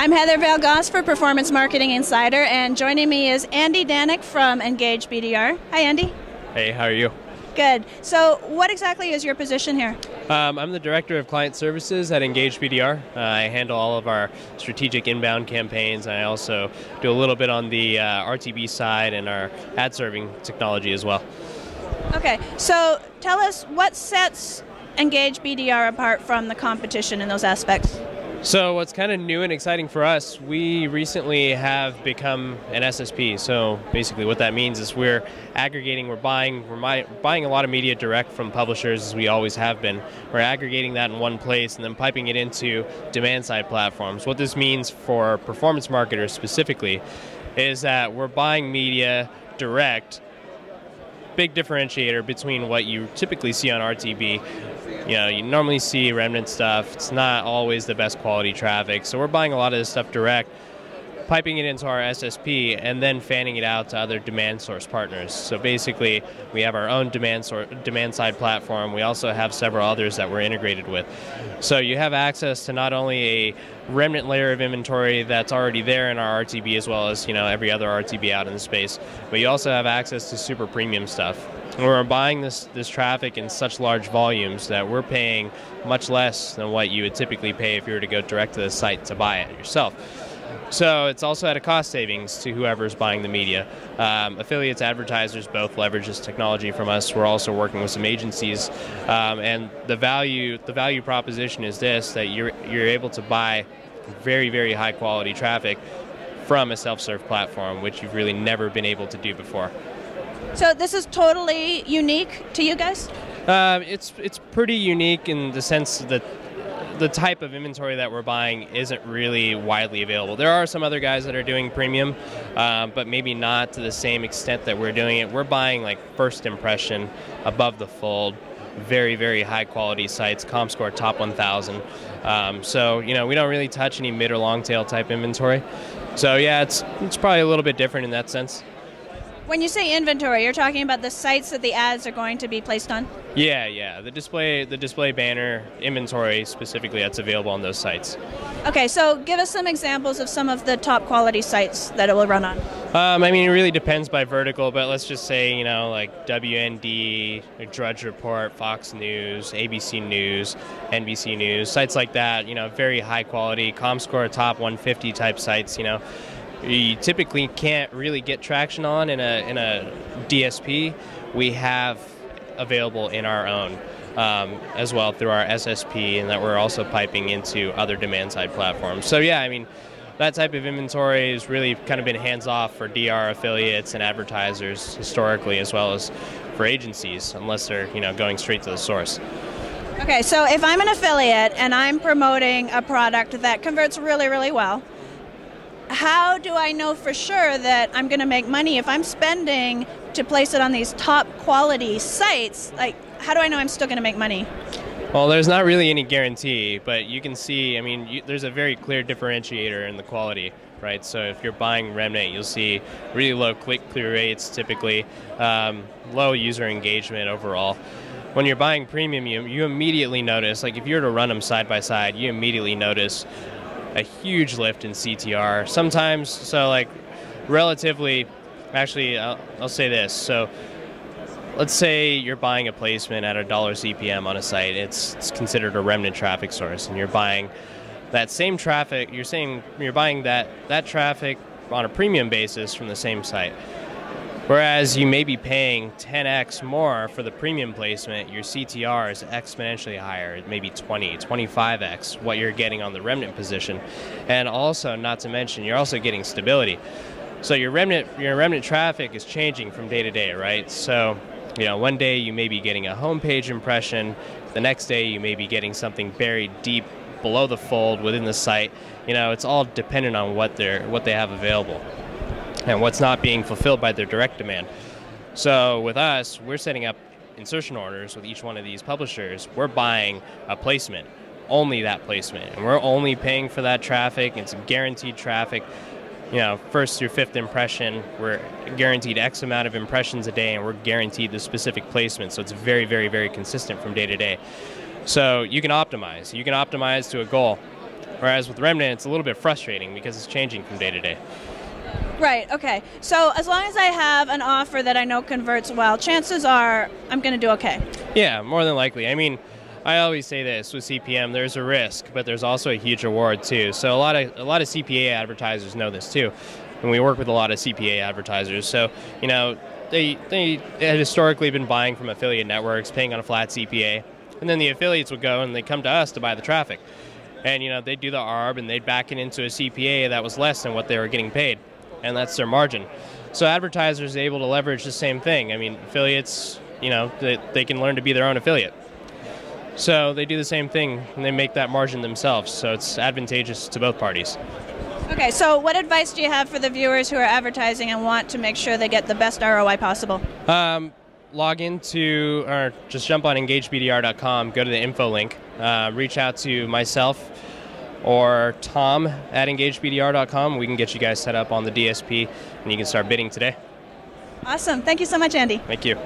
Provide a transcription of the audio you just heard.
I'm Heather Vale Goss for Performance Marketing Insider, and joining me is Andy Dhanik from Engage BDR. Hi, Andy. Hey, how are you? Good. So, what exactly is your position here? Um, I'm the Director of Client Services at Engage BDR. Uh, I handle all of our strategic inbound campaigns, and I also do a little bit on the uh, RTB side and our ad serving technology as well. Okay, so tell us what sets Engage BDR apart from the competition in those aspects? So, what's kind of new and exciting for us, we recently have become an SSP. So, basically, what that means is we're aggregating, we're buying, we're buying a lot of media direct from publishers as we always have been. We're aggregating that in one place and then piping it into demand side platforms. What this means for performance marketers specifically is that we're buying media direct big differentiator between what you typically see on RTB. You know, you normally see remnant stuff. It's not always the best quality traffic. So we're buying a lot of this stuff direct piping it into our SSP and then fanning it out to other demand source partners. So basically, we have our own demand source, demand side platform. We also have several others that we're integrated with. So you have access to not only a remnant layer of inventory that's already there in our RTB as well as you know every other RTB out in the space, but you also have access to super premium stuff. we're buying this this traffic in such large volumes that we're paying much less than what you would typically pay if you were to go direct to the site to buy it yourself. So it's also at a cost savings to whoever's buying the media. Um, affiliates, advertisers both leverage this technology from us. We're also working with some agencies, um, and the value the value proposition is this: that you're you're able to buy very very high quality traffic from a self-serve platform, which you've really never been able to do before. So this is totally unique to you guys. Uh, it's it's pretty unique in the sense that the type of inventory that we're buying isn't really widely available. There are some other guys that are doing premium, uh, but maybe not to the same extent that we're doing it. We're buying like first impression, above the fold, very very high quality sites. ComScore top 1,000. Um, so you know we don't really touch any mid or long tail type inventory. So yeah, it's it's probably a little bit different in that sense. When you say inventory, you're talking about the sites that the ads are going to be placed on? Yeah, yeah. The display the display banner inventory specifically that's available on those sites. Okay, so give us some examples of some of the top quality sites that it will run on. Um, I mean, it really depends by vertical, but let's just say, you know, like WND, Drudge Report, Fox News, ABC News, NBC News, sites like that, you know, very high quality, ComScore top 150 type sites, you know you typically can't really get traction on in a, in a DSP, we have available in our own um, as well through our SSP, and that we're also piping into other demand side platforms. So, yeah, I mean, that type of inventory has really kind of been hands off for DR affiliates and advertisers historically, as well as for agencies, unless they're you know going straight to the source. Okay, so if I'm an affiliate and I'm promoting a product that converts really, really well, how do I know for sure that I'm going to make money if I'm spending to place it on these top quality sites? Like, how do I know I'm still going to make money? Well, there's not really any guarantee, but you can see, I mean, you, there's a very clear differentiator in the quality, right? So if you're buying Remnant, you'll see really low click through rates typically, um, low user engagement overall. When you're buying premium, you, you immediately notice, like if you were to run them side by side, you immediately notice a huge lift in CTR. Sometimes, so like relatively, actually, I'll, I'll say this. So let's say you're buying a placement at a dollar CPM on a site. It's, it's considered a remnant traffic source, and you're buying that same traffic. You're saying you're buying that that traffic on a premium basis from the same site. Whereas you may be paying 10x more for the premium placement, your CTR is exponentially higher, maybe 20, 25x what you're getting on the remnant position. And also, not to mention, you're also getting stability. So your remnant your remnant traffic is changing from day to day, right? So, you know, one day you may be getting a homepage impression, the next day you may be getting something buried deep below the fold within the site. You know, it's all dependent on what they're what they have available and what's not being fulfilled by their direct demand. So with us, we're setting up insertion orders with each one of these publishers. We're buying a placement, only that placement, and we're only paying for that traffic. It's guaranteed traffic. You know, first through fifth impression, we're guaranteed X amount of impressions a day, and we're guaranteed the specific placement. So it's very, very, very consistent from day to day. So you can optimize. You can optimize to a goal Whereas with Remnant, it's a little bit frustrating because it's changing from day to day. Right, okay. So as long as I have an offer that I know converts well, chances are I'm going to do okay. Yeah, more than likely. I mean, I always say this with CPM, there's a risk, but there's also a huge reward too. So a lot of a lot of CPA advertisers know this too. And we work with a lot of CPA advertisers. So, you know, they they had historically been buying from affiliate networks, paying on a flat CPA, and then the affiliates would go and they come to us to buy the traffic. And you know, they'd do the ARB and they'd back it into a CPA that was less than what they were getting paid and that's their margin. So advertisers are able to leverage the same thing. I mean, affiliates, you know, they, they can learn to be their own affiliate. So they do the same thing and they make that margin themselves. So it's advantageous to both parties. Okay, so what advice do you have for the viewers who are advertising and want to make sure they get the best ROI possible? Um, log into or just jump on engagebdr.com, go to the info link, uh, reach out to myself or Tom at engagebdr.com. We can get you guys set up on the DSP and you can start bidding today. Awesome. Thank you so much, Andy. Thank you.